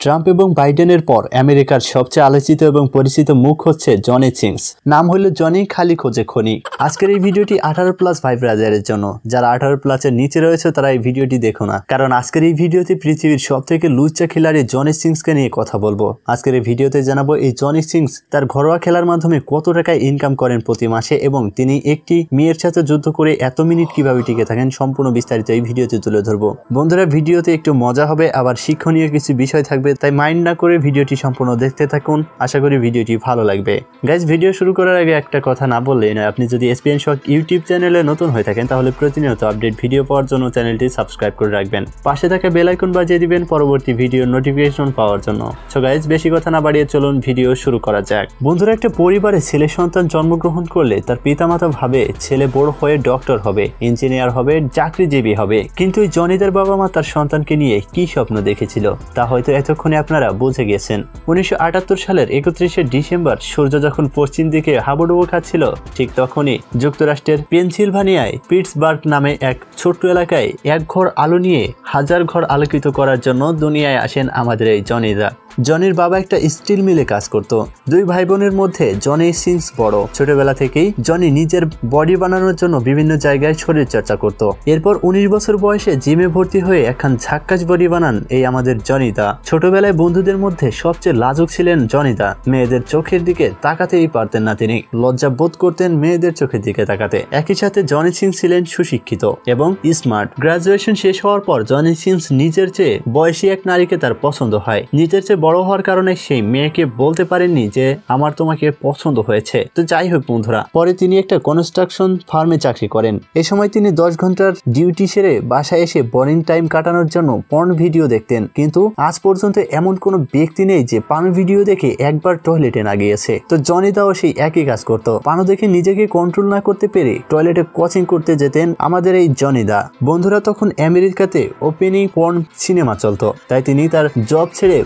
Trump এবং বাইডেনের পর আমেরিকার সবচেয়ে আলোচিত এবং পরিচিত মুখ হচ্ছে জনি চিংস নাম হলো জনি খালি খোঁজে খনি। আজকের এই ভিডিওটি আঠারো প্লাস ভাই ব্রাজারের জন্য। যারা আঠারো প্লাসের নিচে রয়েছে, তারা এই ভিডিওটি দেখো না। কারণ আজকের এই ভিডিওতে পৃথিবীর সব থেকে লুচ্চা খিলাড়ি জনি সিংসকে নিয়ে কথা বলব। আজকের এই ভিডিওতে জানাব এই জনি সিংস তার ঘরোয়া খেলার মাধ্যমে কত টাকা ইনকাম করেন প্রতি মাসে এবং তিনি একটি মেয়ের সাথে যুদ্ধ করে এত মিনিট কীভাবে টিকে থাকেন সম্পূর্ণ বিস্তারিত এই ভিডিওতে তুলে ধরবো। বন্ধুরা, ভিডিওতে একটু মজা হবে, আবার শিক্ষণীয় কিছু বিষয় থাকবে তাই মাইন্ড না করে ভিডিওটি সম্পূর্ণ দেখতে থাকুন। আশা করি ভিডিওটি ভালো লাগবে। গাইজ ভিডিও শুরু করার আগে একটা কথা না বললে নয়, আপনি যদি এসপিএন শক ইউটিউব চ্যানেলে নতুন হয়ে থাকেন, তাহলে প্রতিনিয়ত আপডেট ভিডিও পাওয়ার জন্য চ্যানেলটি সাবস্ক্রাইব করে রাখবেন। পাশে থাকা বেল আইকন বাজিয়ে দিবেন পরবর্তী ভিডিও নোটিফিকেশন পাওয়ার জন্য। সো গাইজ বেশি কথা না বাড়িয়ে চলুন ভিডিও শুরু করা যাক। বন্ধুরা, একটা পরিবারে ছেলে সন্তান জন্মগ্রহণ করলে তার পিতামাতা ভাবে ছেলে বড় হয়ে ডক্টর হবে ইঞ্জিনিয়ার হবে, চাকরিজীবী হবে। কিন্তু জনিদের বাবা মা তার সন্তানকে নিয়ে কি স্বপ্ন দেখেছিল? তা হয়তো এতক্ষণে আপনারা বুঝে গেছেন। উনিশশো আটাত্তর সালের একত্রিশে ডিসেম্বর সূর্য যখন পশ্চিম দিকে হাবুডুবু খাচ্ছিল, ঠিক তখনই যুক্তরাষ্ট্রের পেনসিলভানিয়ায় পিটসবার্গ নামে এক ছোট্ট এলাকায় এক ঘর আলো নিয়ে হাজার ঘর আলোকিত করার জন্য দুনিয়ায় আসেন আমাদের এই জনিদা। জনির বাবা একটা স্টিল মিলে কাজ করত। দুই ভাই বোনের মধ্যে জনি সিংস বড়। ছোটবেলা থেকেই জনি নিজের বডি বানানোর জন্য বিভিন্ন জায়গায় শরীর চর্চা করত। এরপর উনিশ বছর বয়সে জিমে ভর্তি হয়ে একখান ঝাক্কাস বডি বানান এই আমাদের জনিতা। ছোটবেলায় বন্ধুদের মধ্যে সবচেয়ে লাজুক ছিলেন জনিতা। মেয়েদের চোখের দিকে তাকাতেই পারতেন না তিনি। লজ্জা বোধ করতেন মেয়েদের চোখের দিকে তাকাতে। একই সাথে জনি সিং ছিলেন সুশিক্ষিত এবং স্মার্ট। গ্রাজুয়েশন শেষ হওয়ার পর জনি সিংস নিজের চেয়ে বয়সী এক নারীকে তার পছন্দ হয়। নিজের চেয়ে বড় হওয়ার কারণে সেই মেয়েকে বলতে পারেননি যে আমার তোমাকে পছন্দ হয়েছে। তো যাই হোক বন্ধুরা, পরে তিনি একটা কনস্ট্রাকশন ফার্মে চাকরি করেন। এ সময় তিনি দশ ঘণ্টার ডিউটি সেরে বাসায় এসে বোরিং টাইম কাটানোর জন্য পর্ন ভিডিও দেখতেন। কিন্তু আজ পর্যন্ত এমন কোনো ব্যক্তি নেই যে পানো ভিডিও দেখে একবার টয়লেটে না গিয়েছে। তো জনি দাও সেই একই কাজ করত। পানো দেখে নিজেকে কন্ট্রোল না করতে পেরে টয়লেটে কোচিং করতে যেতেন আমাদের এই জনিদা বন্ধুরা, তখন আমেরিকাতে ওপেনিং পর্ন সিনেমা চলতো। তাই তিনি তার জব ছেড়ে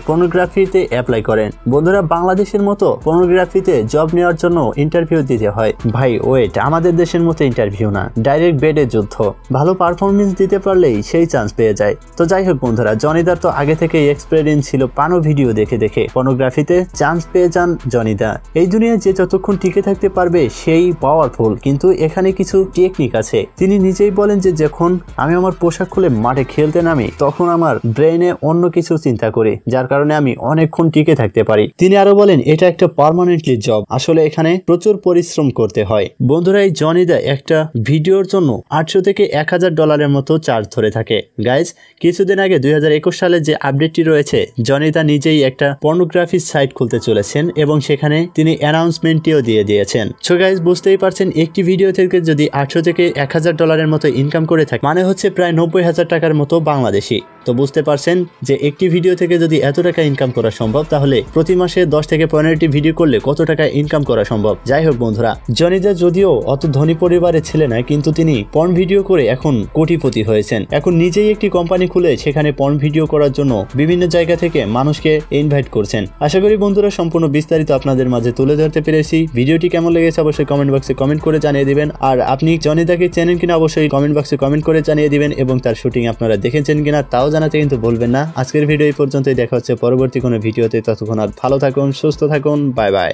পর্নোগ্রাফিতে অ্যাপ্লাই করেন। বন্ধুরা, বাংলাদেশের মতো পর্নোগ্রাফিতে জব নেওয়ার জন্য ইন্টারভিউ দিতে হয়। ভাই ওয়েট আমাদের দেশের মতো ইন্টারভিউ না। ডাইরেক্ট বেডে যুদ্ধ। ভালো পারফরমেন্স দিতে পারলেই সেই চান্স পেয়ে যায়। তো যাই হোক বন্ধুরা, জনিদার তো আগে থেকে এক্সপিরিয়েন্স ছিল পানো ভিডিও দেখে দেখে। পর্নোগ্রাফিতে চান্স পেয়ে যান জনিদা। এই দুনিয়ায় যে যতক্ষণ টিকে থাকতে পারবে, সেই পাওয়ারফুল কিন্তু এখানে কিছু টেকনিক আছে। তিনি নিজেই বলেন যে, যখন আমি আমার পোশাক খুলে মাঠে খেলতে নামি, তখন আমার ব্রেনে অন্য কিছু চিন্তা করি, যার কারণে আমি অনেকক্ষণ টিকে থাকতে পারি। তিনি আরও বলেন, এটা একটা পারমানেন্টলি জব আসলে এখানে প্রচুর পরিশ্রম করতে হয়। বন্ধুরা, এই জনিদা একটা ভিডিওর জন্য আটশো থেকে এক হাজার ডলারের মতো চার্জ ধরে থাকে। গাইজ কিছুদিন আগে দুই হাজার একুশ সালে যে আপডেটটি রয়েছে জনিদা নিজেই একটা পর্নোগ্রাফি সাইট খুলতে চলেছেন এবং সেখানে তিনি অ্যানাউন্সমেন্টটিও দিয়ে দিয়েছেন। সো গাইজ বুঝতেই পারছেন, একটি ভিডিও থেকে যদি আটশো থেকে এক হাজার ডলারের মতো ইনকাম করে থাকে মানে হচ্ছে প্রায় নব্বই হাজার টাকার মতো বাংলাদেশি। তো বুঝতে পারছেন যে একটি ভিডিও থেকে যদি এত টাকা ইনকাম করা সম্ভব, তাহলে প্রতি মাসে দশ থেকে পনেরোটি ভিডিও করলে কত টাকা ইনকাম করা সম্ভব? যাই হোক বন্ধুরা, জনিদা যদিও অত ধনী পরিবারের ছেলে নয়, কিন্তু তিনি পর্ন ভিডিও করে এখন কোটিপতি হয়েছেন। এখন নিজেই একটি কোম্পানি খুলে সেখানে পর্ন ভিডিও করার জন্য বিভিন্ন জায়গা থেকে মানুষকে ইনভাইট করছেন। আশা করি বন্ধুরা, সম্পূর্ণ বিস্তারিত আপনাদের মাঝে তুলে ধরতে পেরেছি। ভিডিওটি কেমন লেগেছে অবশ্যই কমেন্ট বক্সে কমেন্ট করে জানিয়ে দিবেন। আর আপনি জনিদাকে চেনেন কিনা অবশ্যই কমেন্ট বক্সে কমেন্ট করে জানিয়ে দিবেন এবং তার শুটিং আপনারা দেখেছেন কিনা, তাও জানাতে কিন্তু বলবেন না। আজকের ভিডিও এই পর্যন্তই। দেখা হচ্ছে পরবর্তী কোনো ভিডিওতে। ততক্ষণ আর ভালো থাকুন, সুস্থ থাকুন। Bye bye.